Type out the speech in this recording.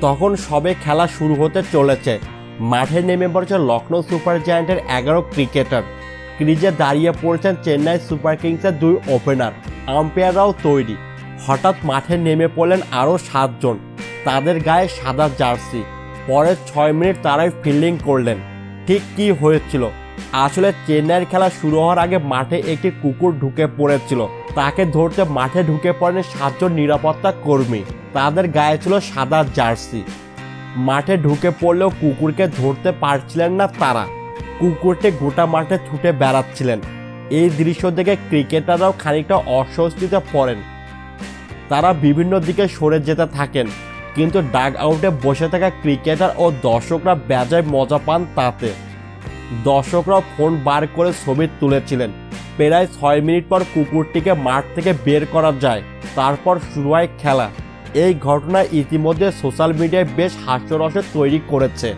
তখন সবে খেলা শুরু হতে চলেছে। মাঠে নেমে পড়েছে লখনৌ সুপার জায়ান্টের এগারো ক্রিকেটার। ক্রিজে দাঁড়িয়ে পড়েছেন চেন্নাই সুপার কিংসের দুই ওপেনার, আম্পায়াররাও তৈরি। হঠাৎ মাঠে নেমে পড়লেন আরও সাতজন। তাদের গায়ে সাদা জার্সি। পরের ছয় মিনিট তারাই ফিল্ডিং করলেন। ঠিক কি হয়েছিল? আসলে চেন্নাইয়ের খেলা শুরু হওয়ার আগে মাঠে একটি কুকুর ঢুকে পড়েছিল। তাকে ধরতে মাঠে ঢুকে পড়েন সাতজন নিরাপত্তা কর্মী। তাদের গায়ে ছিল সাদা জার্সি। মাঠে ঢুকে পড়লেও কুকুরকে ধরতে পারছিলেন না তারা। কুকুরটি গোটা মাঠে ছুটে বেড়াচ্ছিলেন। এই দৃশ্য দেখে ক্রিকেটাররাও খানিকটা অস্বস্তিতে পড়েন। তারা বিভিন্ন দিকে সরে যেতে থাকেন, কিন্তু ডাগ আউটে বসে থাকা ক্রিকেটার ও দর্শকরা বেজায় মজা পান তাতে। দর্শকরাও ফোন বার করে ছবি তুলেছিলেন। প্রায় ছয় মিনিট পর কুকুরটিকে মাঠ থেকে বের করা যায়, তারপর শুরু হয় খেলা। এই ঘটনা ইতিমধ্যে সোশ্যাল মিডিয়ায় বেশ হাস্যরসের তৈরি করেছে।